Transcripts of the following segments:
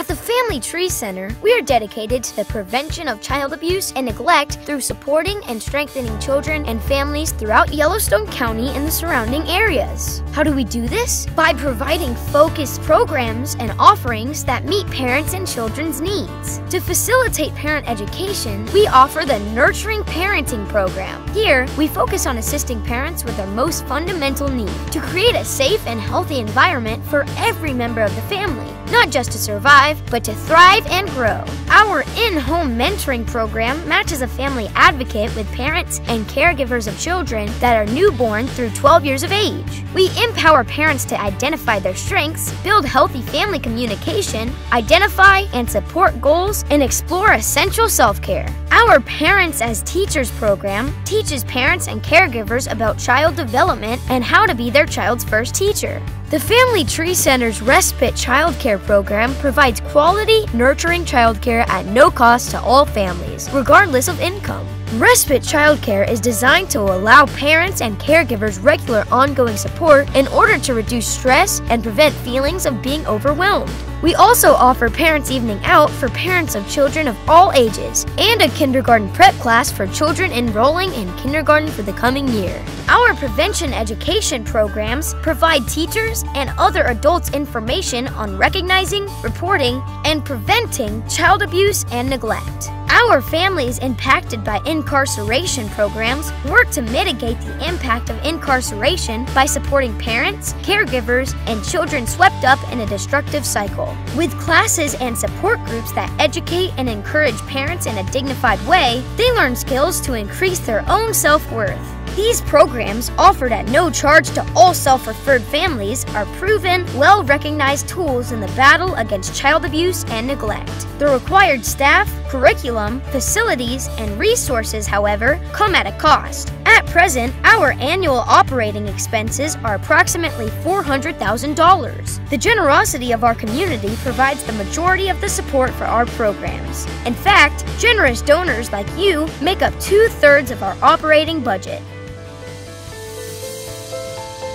At the Family Tree Center, we are dedicated to the prevention of child abuse and neglect through supporting and strengthening children and families throughout Yellowstone County and the surrounding areas. How do we do this? By providing focused programs and offerings that meet parents and children's needs. To facilitate parent education, we offer the Nurturing Parenting Program. Here, we focus on assisting parents with their most fundamental need to create a safe and healthy environment for every member of the family, not just to survive, but to thrive and grow. Our in home mentoring program matches a family advocate with parents and caregivers of children that are newborn through 12 years of age. We empower parents to identify their strengths, build healthy family communication, identify and support goals, and explore essential self care. Our Parents as Teachers program teaches parents and caregivers about child development and how to be their child's first teacher. The Family Tree Center's Respite Childcare program provides quality, nurturing childcare at no cost to all families, regardless of income. Respite childcare is designed to allow parents and caregivers regular ongoing support in order to reduce stress and prevent feelings of being overwhelmed. We also offer Parents Evening Out for parents of children of all ages and a kindergarten prep class for children enrolling in kindergarten for the coming year. Our prevention education programs provide teachers and other adults information on recognizing, reporting, and preventing child abuse and neglect. Our families impacted by incarceration programs work to mitigate the impact of incarceration by supporting parents, caregivers, and children swept up in a destructive cycle. With classes and support groups that educate and encourage parents in a dignified way, they learn skills to increase their own self worth. These programs, offered at no charge to all self referred families, are proven, well recognized tools in the battle against child abuse and neglect. The required staff, curriculum, facilities, and resources, however, come at a cost. At present, our annual operating expenses are approximately $400,000. The generosity of our community provides the majority of the support for our programs. In fact, generous donors like you make up two thirds of our operating budget.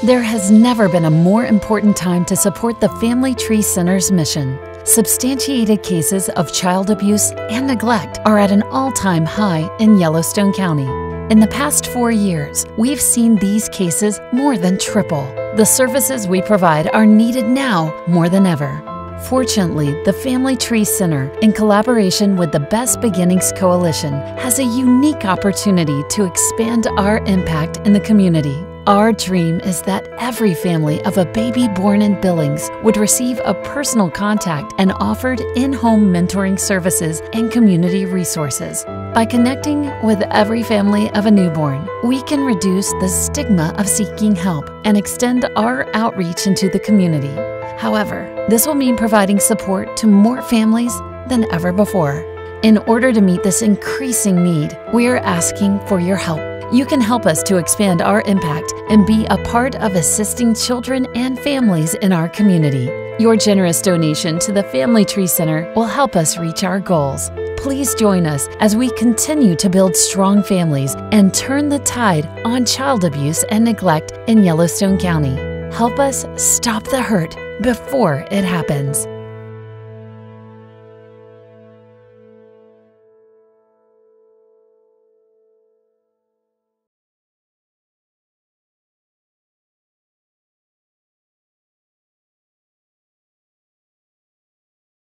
There has never been a more important time to support the Family Tree Center's mission. Substantiated cases of child abuse and neglect are at an all time high in Yellowstone County. In the past four years, we've seen these cases more than triple. The services we provide are needed now more than ever. Fortunately, the Family Tree Center, in collaboration with the Best Beginnings Coalition, has a unique opportunity to expand our impact in the community. Our dream is that every family of a baby born in Billings would receive a personal contact and offered in home mentoring services and community resources. By connecting with every family of a newborn, we can reduce the stigma of seeking help and extend our outreach into the community. However, this will mean providing support to more families than ever before. In order to meet this increasing need, we are asking for your help. You can help us to expand our impact and be a part of assisting children and families in our community. Your generous donation to the Family Tree Center will help us reach our goals. Please join us as we continue to build strong families and turn the tide on child abuse and neglect in Yellowstone County. Help us stop the hurt before it happens.